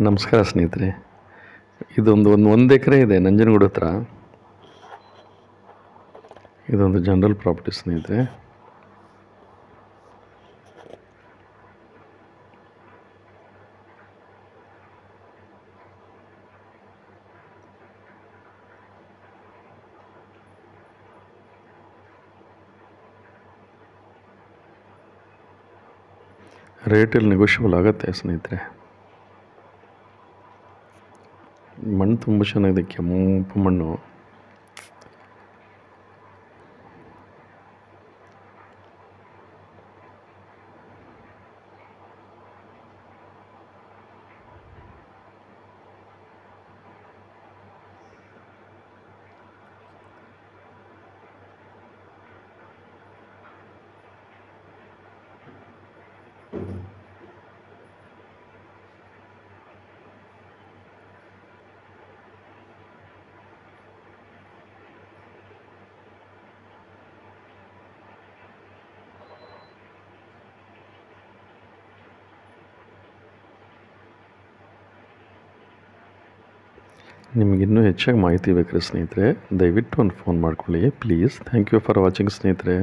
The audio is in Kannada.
ನಮಸ್ಕಾರ ಸ್ನೇಹಿತರೆ. ಇದೊಂದು ಒಂದು ಒಂದು ಎಕರೆ ಇದೆ ನಂಜನಗೂಡು ಹತ್ರ. ಇದೊಂದು ಜನರಲ್ ಪ್ರಾಪರ್ಟಿ ಸ್ನೇಹಿತರೆ. ರೇಟಲ್ಲಿ ನೆಗೋಷಿಯಬಲ್ ಆಗುತ್ತೆ ಸ್ನೇಹಿತರೆ. ಮಣ್ಣು ತುಂಬ ಚೆನ್ನಾಗಿದೆ ಕೆಂಪು ಮಣ್ಣು. ನಿಮ್ಗೆ ಇನ್ನೂ ಹೆಚ್ಚಾಗಿ ಮಾಹಿತಿ ಬೇಕಾದ್ರೆ ಸ್ನೇಹಿತರೆ, ದಯವಿಟ್ಟು ಒಂದು ಫೋನ್ ಮಾಡ್ಕೊಳ್ಳಿ please thank you for watching ಸ್ನೇಹಿತರೆ.